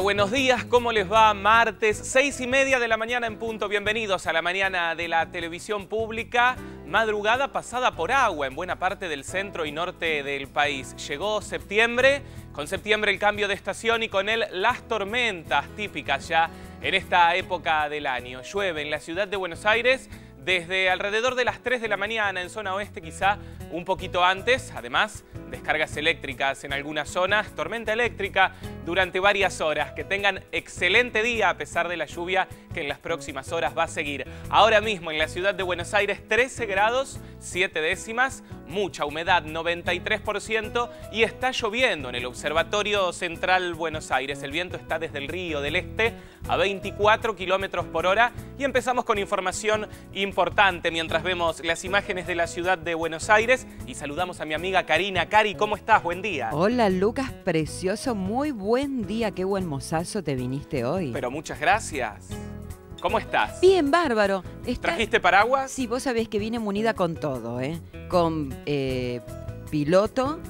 Buenos días, ¿cómo les va? Martes, seis y media de la mañana en punto. Bienvenidos a la mañana de la televisión pública. Madrugada pasada por agua en buena parte del centro y norte del país. Llegó septiembre, con septiembre el cambio de estación y con él las tormentas típicas ya en esta época del año. Llueve en la ciudad de Buenos Aires desde alrededor de las 3 de la mañana en zona oeste, quizá un poquito antes. Además, descargas eléctricas en algunas zonas, tormenta eléctrica durante varias horas. Que tengan excelente día a pesar de la lluvia que en las próximas horas va a seguir. Ahora mismo en la ciudad de Buenos Aires 13 grados 7 décimas, mucha humedad 93% y está lloviendo en el Observatorio Central Buenos Aires. El viento está desde el río del Este a 24 kilómetros por hora y empezamos con información importante mientras vemos las imágenes de la ciudad de Buenos Aires y saludamos a mi amiga Karina. Cari, ¿cómo estás? Buen día. Hola Lucas, precioso, muy buen día, qué buen mozazo te viniste hoy. Pero muchas gracias. ¿Cómo estás? Bien, bárbaro. ¿Trajiste paraguas? Sí, vos sabés que vine munida con todo, ¿eh? Con eh, piloto,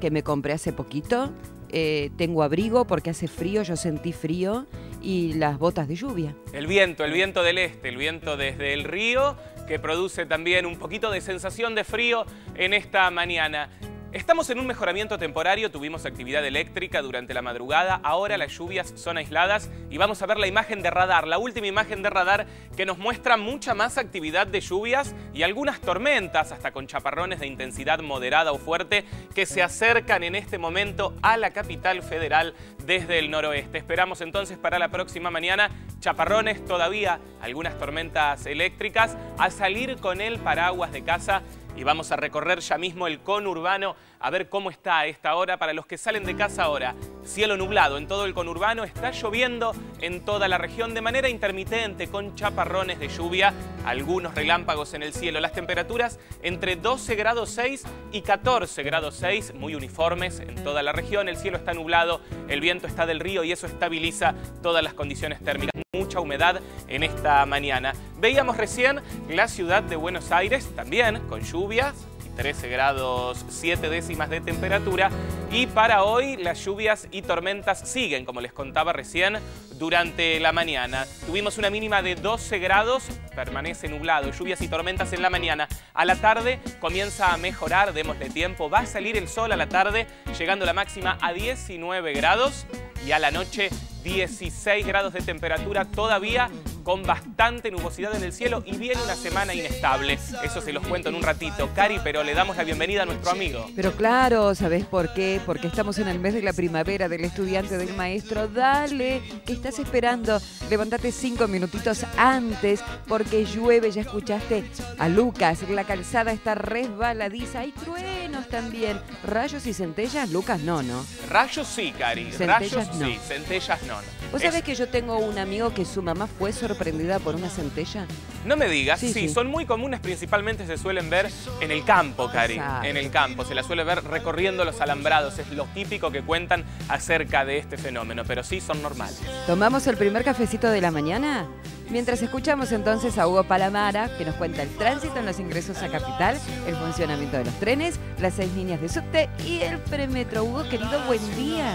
que me compré hace poquito. Eh, tengo abrigo porque hace frío, yo sentí frío. Y las botas de lluvia. El viento, el viento del este, el viento desde el río, que produce también un poquito de sensación de frío en esta mañana. Estamos en un mejoramiento temporario, tuvimos actividad eléctrica durante la madrugada, ahora las lluvias son aisladas y vamos a ver la imagen de radar, la última imagen de radar que nos muestra mucha más actividad de lluvias y algunas tormentas, hasta con chaparrones de intensidad moderada o fuerte, que se acercan en este momento a la capital federal desde el noroeste. Esperamos entonces para la próxima mañana chaparrones todavía, algunas tormentas eléctricas, a salir con el paraguas de casa y vamos a recorrer ya mismo el conurbano a ver cómo está a esta hora para los que salen de casa ahora. Cielo nublado en todo el conurbano, está lloviendo en toda la región de manera intermitente con chaparrones de lluvia, algunos relámpagos en el cielo. Las temperaturas entre 12 grados 6 y 14 grados 6, muy uniformes en toda la región. El cielo está nublado, el viento está del río y eso estabiliza todas las condiciones térmicas mucha humedad en esta mañana. Veíamos recién la ciudad de Buenos Aires, también con lluvias, 13 grados 7 décimas de temperatura. Y para hoy las lluvias y tormentas siguen, como les contaba recién, durante la mañana. Tuvimos una mínima de 12 grados, permanece nublado, lluvias y tormentas en la mañana. A la tarde comienza a mejorar, démosle tiempo, va a salir el sol a la tarde, llegando la máxima a 19 grados y a la noche 16 grados de temperatura todavía con bastante nubosidad en el cielo y viene una semana inestable. Eso se los cuento en un ratito. Cari, pero le damos la bienvenida a nuestro amigo. Pero claro, ¿sabés por qué? Porque estamos en el mes de la primavera del estudiante del maestro. Dale, ¿qué estás esperando? Levántate cinco minutitos antes porque llueve, ya escuchaste a Lucas. La calzada está resbaladiza. Hay truenos también. Rayos y centellas, Lucas no, ¿no? Rayos sí, Cari. Rayos sí, centellas no. ¿Vos sabés que yo tengo un amigo que su mamá fue sorprendida por una centella? No me digas, sí, son muy comunes, principalmente se suelen ver en el campo, Cari, en el campo. Se la suele ver recorriendo los alambrados, es lo típico que cuentan acerca de este fenómeno, pero sí son normales. ¿Tomamos el primer cafecito de la mañana? Mientras escuchamos entonces a Hugo Palamara, que nos cuenta el tránsito en los ingresos a Capital, el funcionamiento de los trenes, las seis líneas de subte y el premetro. Hugo, querido, buen día.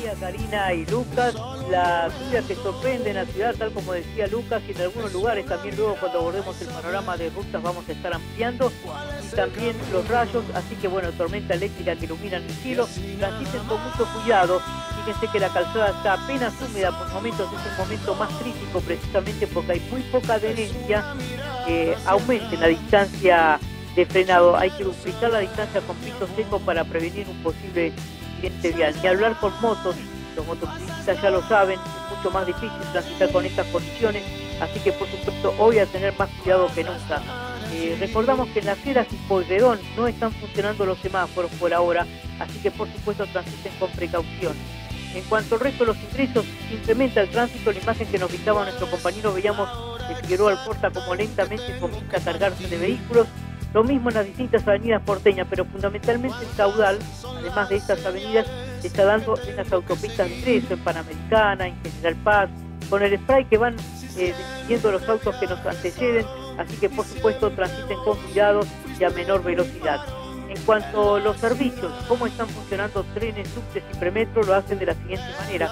Día, Karina y Lucas. La lluvia que sorprende en la ciudad, tal como decía Lucas, y en algunos lugares también luego cuando abordemos el panorama de rutas vamos a estar ampliando, y también los rayos, así que bueno, tormenta eléctrica que ilumina el cielo, transiten con mucho cuidado, fíjense que la calzada está apenas húmeda por momentos, es un momento más crítico precisamente porque hay muy poca adherencia que aumente la distancia de frenado, hay que duplicar la distancia con piso seco para prevenir un posible accidente vial, y hablar con motos, los motociclistas ya lo saben, es mucho más difícil transitar con estas condiciones, así que por supuesto hoy a tener más cuidado que nunca. Eh, recordamos que en las Heras y Polredón no están funcionando los semáforos por ahora, así que por supuesto transiten con precaución. En cuanto al resto de los ingresos, incrementa el tránsito, la imagen que nos dictaba nuestro compañero, veíamos que Figueroa Alcorta como lentamente comienza a cargarse de vehículos, lo mismo en las distintas avenidas porteñas, pero fundamentalmente el caudal, además de estas avenidas, está dando en las autopistas de ingreso, en Panamericana, en General Paz, con el spray que van eh, los autos que nos anteceden, así que por supuesto transiten con cuidado y a menor velocidad. En cuanto a los servicios, cómo están funcionando trenes, subtes y premetro, lo hacen de la siguiente manera.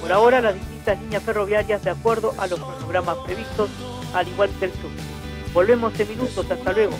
por ahora las distintas líneas ferroviarias de acuerdo a los cronogramas previstos, al igual que el sur. Volvemos en minutos, hasta luego.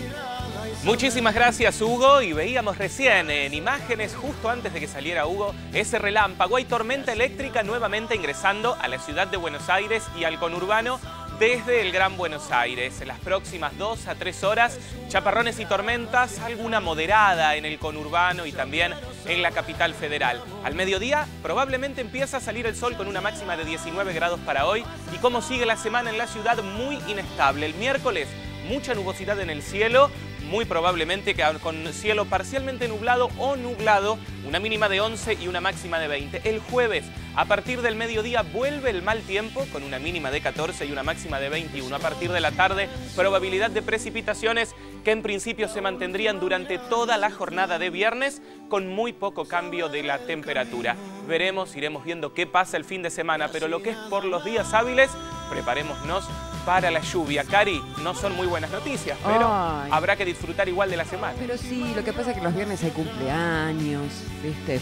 Muchísimas gracias Hugo y veíamos recién en imágenes justo antes de que saliera Hugo ese relámpago. Hay tormenta eléctrica nuevamente ingresando a la ciudad de Buenos Aires y al conurbano desde el Gran Buenos Aires. En las próximas dos a tres horas, chaparrones y tormentas, alguna moderada en el conurbano y también en la capital federal. Al mediodía probablemente empieza a salir el sol con una máxima de 19 grados para hoy y como sigue la semana en la ciudad muy inestable. El miércoles mucha nubosidad en el cielo, muy probablemente con cielo parcialmente nublado o nublado, una mínima de 11 y una máxima de 20. El jueves, a partir del mediodía, vuelve el mal tiempo con una mínima de 14 y una máxima de 21. A partir de la tarde, probabilidad de precipitaciones que en principio se mantendrían durante toda la jornada de viernes con muy poco cambio de la temperatura. Veremos, iremos viendo qué pasa el fin de semana, pero lo que es por los días hábiles, preparémonos para la lluvia. Cari, no son muy buenas noticias, pero habrá que disfrutar igual de la semana. Pero sí, lo que pasa es que los viernes hay cumpleaños,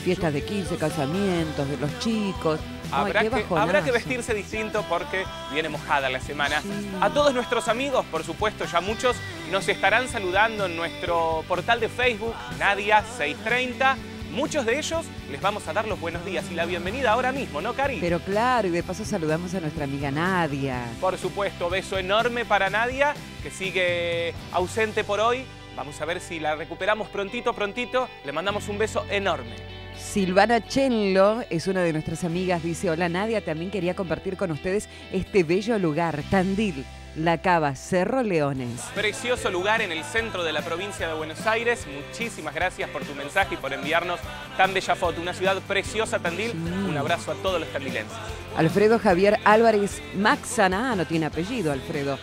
fiestas de 15, casamientos de los chicos. Habrá, que, habrá, que, vestirse distinto porque viene mojada la semana. A todos nuestros amigos, por supuesto, ya muchos nos estarán saludando en nuestro portal de Facebook, Nadia 630 Muchos de ellos les vamos a dar los buenos días y la bienvenida ahora mismo, ¿no, Cari? Pero claro, y de paso saludamos a nuestra amiga Nadia. Por supuesto, beso enorme para Nadia, que sigue ausente por hoy. Vamos a ver si la recuperamos prontito, prontito. Le mandamos un beso enorme. Silvana Chenlo es una de nuestras amigas, dice, hola Nadia, también quería compartir con ustedes este bello lugar, Tandil. La Cava, Cerro Leones. Precioso lugar en el centro de la provincia de Buenos Aires. Muchísimas gracias por tu mensaje y por enviarnos tan bella foto. Una ciudad preciosa, Tandil. Un abrazo a todos los tandilenses. Alfredo Javier Álvarez Maxana, no tiene apellido, Alfredo.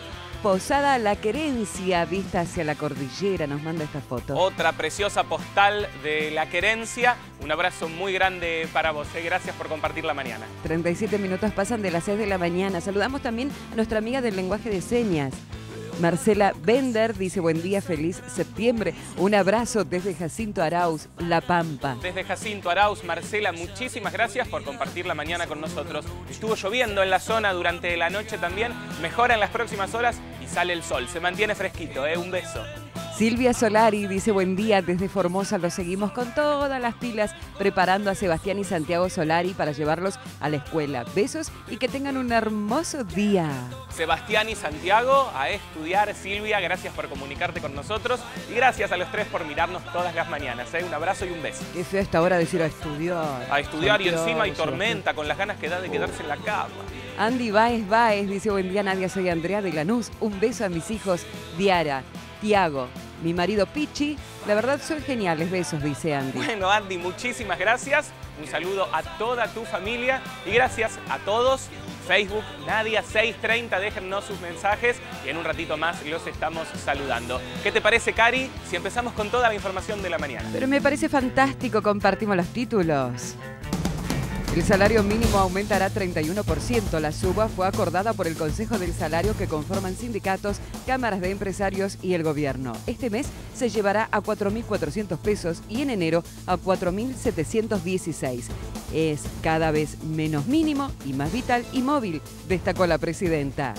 Posada La Querencia, vista hacia la cordillera, nos manda esta foto. Otra preciosa postal de La Querencia. Un abrazo muy grande para vos. ¿eh? Gracias por compartir la mañana. 37 minutos pasan de las 6 de la mañana. Saludamos también a nuestra amiga del lenguaje de señas. Marcela Bender dice buen día, feliz septiembre. Un abrazo desde Jacinto Arauz, La Pampa. Desde Jacinto Arauz, Marcela, muchísimas gracias por compartir la mañana con nosotros. Estuvo lloviendo en la zona durante la noche también. Mejora en las próximas horas y sale el sol. Se mantiene fresquito, ¿eh? Un beso. Silvia Solari dice buen día desde Formosa, lo seguimos con todas las pilas preparando a Sebastián y Santiago Solari para llevarlos a la escuela. Besos y que tengan un hermoso día. Sebastián y Santiago a estudiar. Silvia, gracias por comunicarte con nosotros y gracias a los tres por mirarnos todas las mañanas. ¿eh? Un abrazo y un beso. Qué feo esta hora decir a estudiar. A estudiar y encima hay tormenta con las ganas que da de quedarse en la cama. Andy Baez Baez dice buen día Nadia, soy Andrea de Lanús. Un beso a mis hijos Diara, Tiago, mi marido Pichi. La verdad son geniales, besos, dice Andy. Bueno, Andy, muchísimas gracias. Un saludo a toda tu familia y gracias a todos. Facebook, Nadia630, déjennos sus mensajes y en un ratito más los estamos saludando. ¿Qué te parece, Cari, si empezamos con toda la información de la mañana? Pero me parece fantástico, compartimos los títulos. El salario mínimo aumentará 31%. La suba fue acordada por el Consejo del Salario que conforman sindicatos, cámaras de empresarios y el gobierno. Este mes se llevará a 4.400 pesos y en enero a 4.716. Es cada vez menos mínimo y más vital y móvil, destacó la presidenta.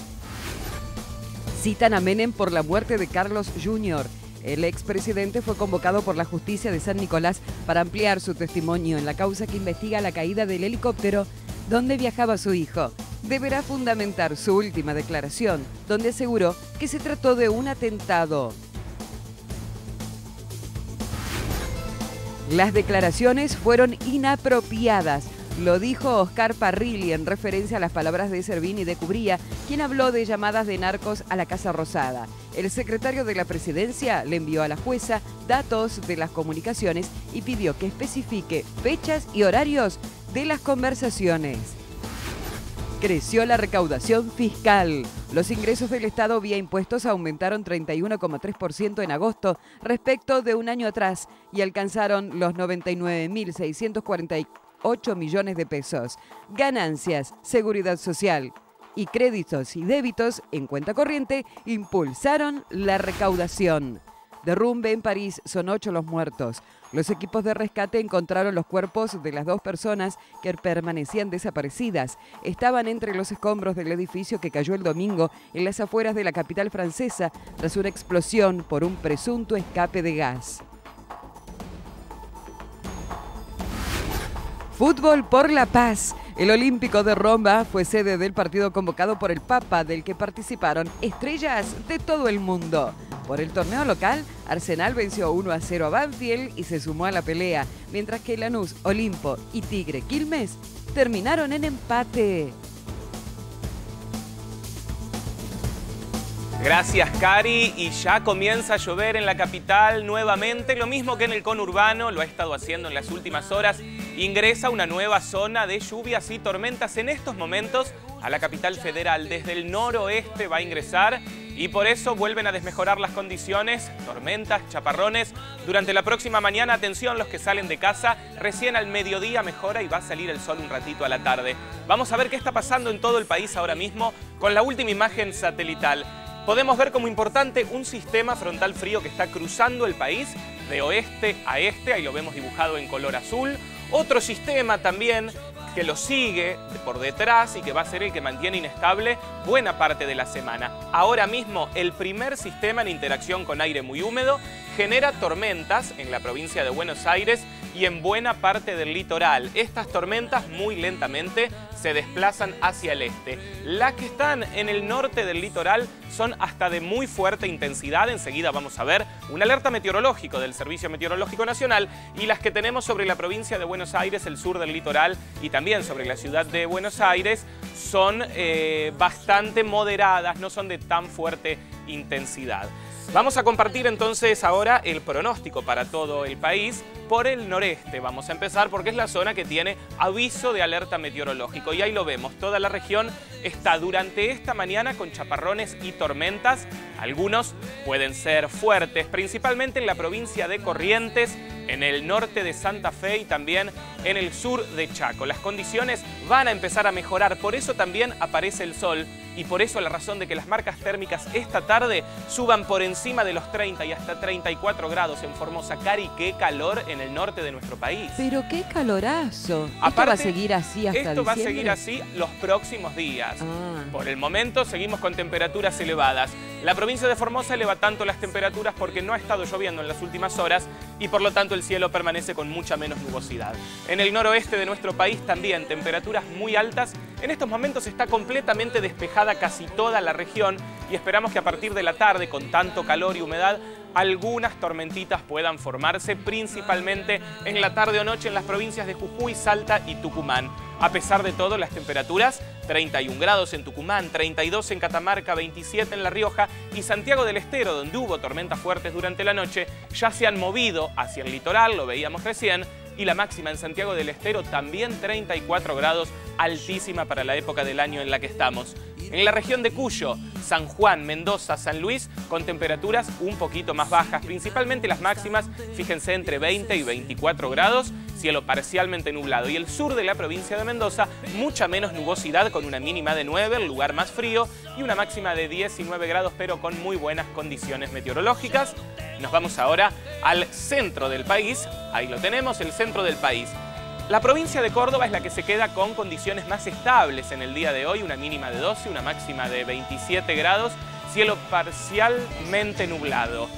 Citan a Menem por la muerte de Carlos Jr. El expresidente fue convocado por la justicia de San Nicolás para ampliar su testimonio en la causa que investiga la caída del helicóptero donde viajaba su hijo. Deberá fundamentar su última declaración, donde aseguró que se trató de un atentado. Las declaraciones fueron inapropiadas lo dijo Oscar Parrilli en referencia a las palabras de Servini de Cubría, quien habló de llamadas de narcos a la Casa Rosada. El secretario de la presidencia le envió a la jueza datos de las comunicaciones y pidió que especifique fechas y horarios de las conversaciones. Creció la recaudación fiscal. Los ingresos del Estado vía impuestos aumentaron 31,3% en agosto respecto de un año atrás y alcanzaron los 99.644 8 millones de pesos. Ganancias, seguridad social y créditos y débitos en cuenta corriente impulsaron la recaudación. Derrumbe en París, son ocho los muertos. Los equipos de rescate encontraron los cuerpos de las dos personas que permanecían desaparecidas. Estaban entre los escombros del edificio que cayó el domingo en las afueras de la capital francesa tras una explosión por un presunto escape de gas. Fútbol por la paz. El Olímpico de Roma fue sede del partido convocado por el Papa, del que participaron estrellas de todo el mundo. Por el torneo local, Arsenal venció 1 a 0 a Banfield y se sumó a la pelea, mientras que Lanús, Olimpo y Tigre Quilmes terminaron en empate. Gracias, Cari. Y ya comienza a llover en la capital nuevamente, lo mismo que en el conurbano, lo ha estado haciendo en las últimas horas. Ingresa una nueva zona de lluvias y tormentas en estos momentos a la capital federal. Desde el noroeste va a ingresar y por eso vuelven a desmejorar las condiciones, tormentas, chaparrones. Durante la próxima mañana, atención los que salen de casa, recién al mediodía mejora y va a salir el sol un ratito a la tarde. Vamos a ver qué está pasando en todo el país ahora mismo con la última imagen satelital podemos ver como importante un sistema frontal frío que está cruzando el país de oeste a este, ahí lo vemos dibujado en color azul. Otro sistema también que lo sigue por detrás y que va a ser el que mantiene inestable buena parte de la semana. Ahora mismo el primer sistema en interacción con aire muy húmedo genera tormentas en la provincia de Buenos Aires y en buena parte del litoral. Estas tormentas muy lentamente se desplazan hacia el este. Las que están en el norte del litoral son hasta de muy fuerte intensidad. Enseguida vamos a ver un alerta meteorológico del Servicio Meteorológico Nacional y las que tenemos sobre la provincia de Buenos Aires, el sur del litoral y también sobre la ciudad de Buenos Aires son eh, bastante moderadas, no son de tan fuerte intensidad. Vamos a compartir entonces ahora el pronóstico para todo el país por el noreste. Vamos a empezar porque es la zona que tiene aviso de alerta meteorológico y ahí lo vemos. Toda la región está durante esta mañana con chaparrones y tormentas. Algunos pueden ser fuertes, principalmente en la provincia de Corrientes, en el norte de Santa Fe y también en el sur de Chaco. Las condiciones van a empezar a mejorar, por eso también aparece el sol y por eso la razón de que las marcas térmicas esta tarde suban por encima de los 30 y hasta 34 grados en Formosa. Cari, qué calor en el norte de nuestro país. Pero qué calorazo. ¿Esto va a seguir así hasta Esto va a seguir así los próximos días. Ah. Por el momento seguimos con temperaturas elevadas. La provincia de Formosa eleva tanto las temperaturas porque no ha estado lloviendo en las últimas horas y por lo tanto el cielo permanece con mucha menos nubosidad. En el noroeste de nuestro país también temperaturas muy altas. En estos momentos está completamente despejada casi toda la región y esperamos que a partir de la tarde, con tanto calor y humedad, algunas tormentitas puedan formarse, principalmente en la tarde o noche en las provincias de Jujuy, Salta y Tucumán. A pesar de todo, las temperaturas, 31 grados en Tucumán, 32 en Catamarca, 27 en La Rioja y Santiago del Estero, donde hubo tormentas fuertes durante la noche, ya se han movido hacia el litoral, lo veíamos recién, y la máxima en Santiago del Estero también 34 grados, altísima para la época del año en la que estamos. En la región de Cuyo, San Juan, Mendoza, San Luis, con temperaturas un poquito más bajas, principalmente las máximas, fíjense, entre 20 y 24 grados, cielo parcialmente nublado. Y el sur de la provincia de Mendoza, mucha menos nubosidad, con una mínima de 9, el lugar más frío, y una máxima de 19 grados, pero con muy buenas condiciones meteorológicas. Nos vamos ahora al centro del país, ahí lo tenemos, el centro del país. La provincia de Córdoba es la que se queda con condiciones más estables en el día de hoy, una mínima de 12, una máxima de 27 grados, cielo parcialmente nublado.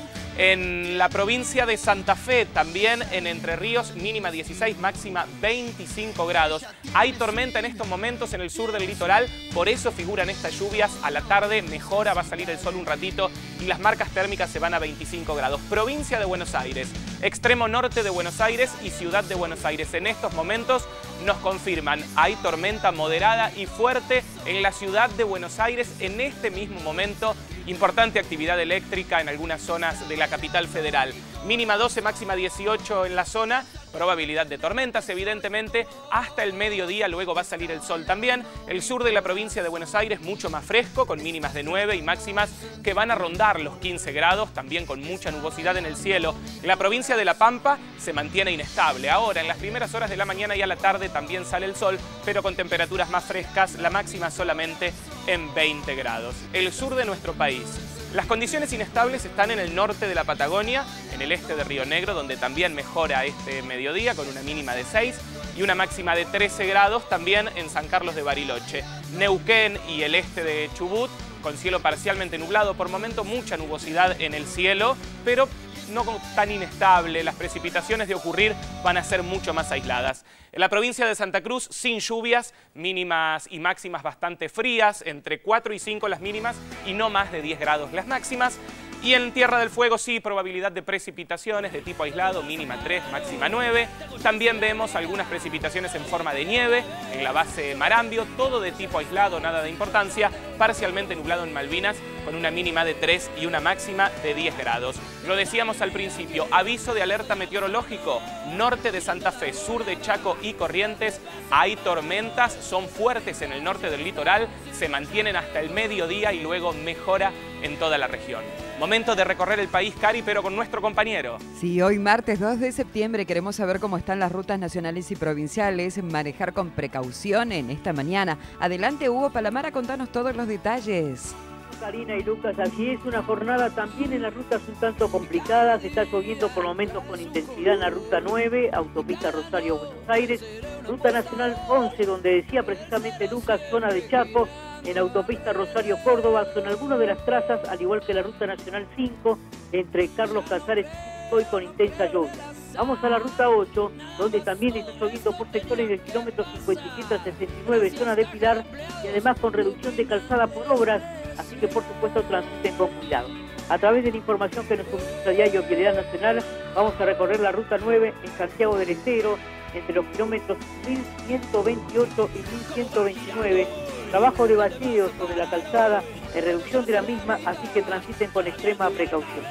En la provincia de Santa Fe, también en Entre Ríos, mínima 16, máxima 25 grados. Hay tormenta en estos momentos en el sur del litoral, por eso figuran estas lluvias. A la tarde mejora, va a salir el sol un ratito y las marcas térmicas se van a 25 grados. Provincia de Buenos Aires, extremo norte de Buenos Aires y ciudad de Buenos Aires. En estos momentos nos confirman, hay tormenta moderada y fuerte en la ciudad de Buenos Aires en este mismo momento. Importante actividad eléctrica en algunas zonas de la capital federal. Mínima 12, máxima 18 en la zona. Probabilidad de tormentas, evidentemente, hasta el mediodía, luego va a salir el sol también. El sur de la provincia de Buenos Aires mucho más fresco, con mínimas de 9 y máximas que van a rondar los 15 grados, también con mucha nubosidad en el cielo. La provincia de La Pampa se mantiene inestable. Ahora, en las primeras horas de la mañana y a la tarde también sale el sol, pero con temperaturas más frescas, la máxima solamente en 20 grados. El sur de nuestro país. Las condiciones inestables están en el norte de la Patagonia, en el este de Río Negro, donde también mejora este mediodía con una mínima de 6 y una máxima de 13 grados también en San Carlos de Bariloche. Neuquén y el este de Chubut con cielo parcialmente nublado, por momento mucha nubosidad en el cielo, pero no tan inestable, las precipitaciones de ocurrir van a ser mucho más aisladas. En la provincia de Santa Cruz, sin lluvias, mínimas y máximas bastante frías, entre 4 y 5 las mínimas y no más de 10 grados las máximas. Y en Tierra del Fuego sí, probabilidad de precipitaciones de tipo aislado, mínima 3, máxima 9. También vemos algunas precipitaciones en forma de nieve en la base Marambio, todo de tipo aislado, nada de importancia, parcialmente nublado en Malvinas con una mínima de 3 y una máxima de 10 grados. Lo decíamos al principio, aviso de alerta meteorológico, norte de Santa Fe, sur de Chaco y Corrientes, hay tormentas, son fuertes en el norte del litoral, se mantienen hasta el mediodía y luego mejora en toda la región. Momento de recorrer el país, Cari, pero con nuestro compañero. Sí, hoy martes 2 de septiembre queremos saber cómo están las rutas nacionales y provinciales, manejar con precaución en esta mañana. Adelante, Hugo Palamara, contanos todos los detalles. Karina y Lucas, así es, una jornada también en las rutas un tanto complicadas, está lloviendo por momentos con intensidad en la ruta 9, autopista Rosario-Buenos Aires, ruta nacional 11, donde decía precisamente Lucas, zona de Chaco, en autopista Rosario-Córdoba son algunas de las trazas, al igual que la ruta nacional 5, entre Carlos Casares y hoy con intensa lluvia. Vamos a la ruta 8, donde también está lloviendo por sectores del kilómetro 57 a 69, zona de Pilar, y además con reducción de calzada por obras, así que por supuesto transiten con cuidado. A través de la información que nos suministra Diario Piedad Nacional, vamos a recorrer la ruta 9 en Santiago del Estero, entre los kilómetros 1128 y 1129 trabajo de vacío sobre la calzada, en reducción de la misma, así que transiten con extrema precaución.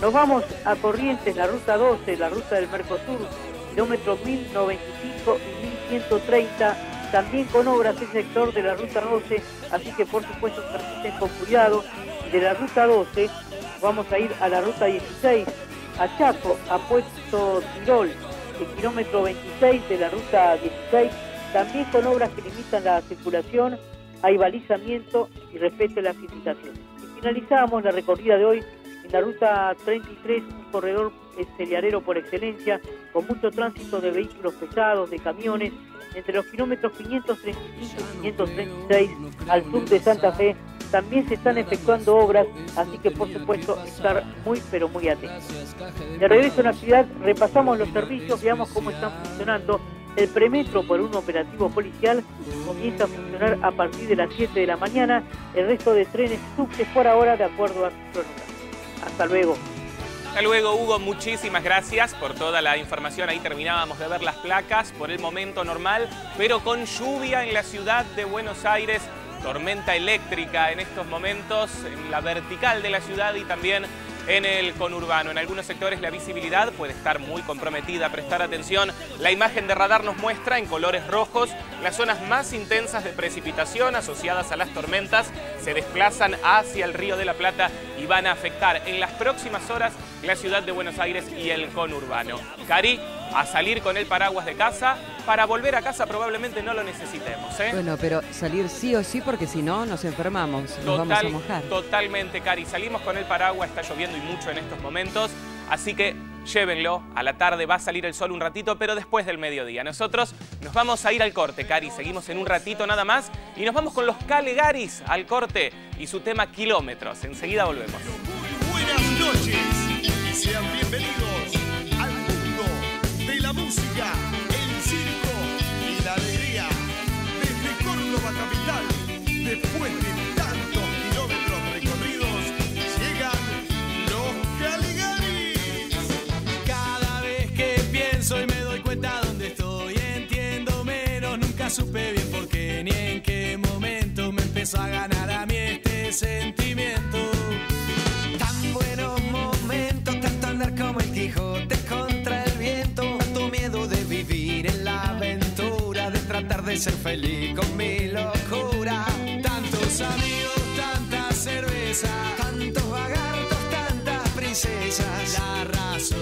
Nos vamos a Corrientes, la ruta 12, la ruta del Mercosur, kilómetros 1095 y 1130, también con obras el sector de la ruta 12, así que por supuesto transiten con cuidado. De la ruta 12 vamos a ir a la ruta 16, a Chaco, a Puesto Tirol, el kilómetro 26 de la ruta 16, también con obras que limitan la circulación hay balizamiento y respeto a las indicaciones. Y finalizamos la recorrida de hoy en la ruta 33, un corredor esteriarero por excelencia, con mucho tránsito de vehículos pesados, de camiones, entre los kilómetros 535 y 536 al sur de Santa Fe. También se están efectuando obras, así que por supuesto estar muy pero muy atentos. De regreso a la ciudad, repasamos los servicios, veamos cómo están funcionando el premetro por un operativo policial comienza a funcionar a partir de las 7 de la mañana. El resto de trenes subte por ahora de acuerdo a su cronograma. Hasta luego. Hasta luego, Hugo. Muchísimas gracias por toda la información. Ahí terminábamos de ver las placas por el momento normal, pero con lluvia en la ciudad de Buenos Aires. Tormenta eléctrica en estos momentos en la vertical de la ciudad y también en el conurbano. En algunos sectores la visibilidad puede estar muy comprometida. Prestar atención, la imagen de radar nos muestra en colores rojos las zonas más intensas de precipitación asociadas a las tormentas se desplazan hacia el Río de la Plata y van a afectar en las próximas horas la ciudad de Buenos Aires y el conurbano. Cari, a salir con el paraguas de casa. Para volver a casa probablemente no lo necesitemos. ¿eh? Bueno, pero salir sí o sí porque si no nos enfermamos, nos vamos a mojar. Totalmente, Cari. Salimos con el paraguas, está lloviendo y mucho en estos momentos. Así que llévenlo. A la tarde va a salir el sol un ratito, pero después del mediodía. Nosotros nos vamos a ir al corte, Cari. Seguimos en un ratito nada más. Y nos vamos con los Calegaris al corte y su tema Kilómetros. Enseguida volvemos. Muy buenas noches y sean bienvenidos Córdoba capital, después de tantos kilómetros recorridos, llegan los Caligaris. Cada vez que pienso y me doy cuenta dónde estoy, entiendo menos, nunca supe bien por qué ni en qué momento me empezó a ganar a mí este sentimiento. Tan buenos momentos, tanto andar como el Quijote de ser feliz amigos, tanta cerveza, tantos vagartos, tantas princesas. La razón.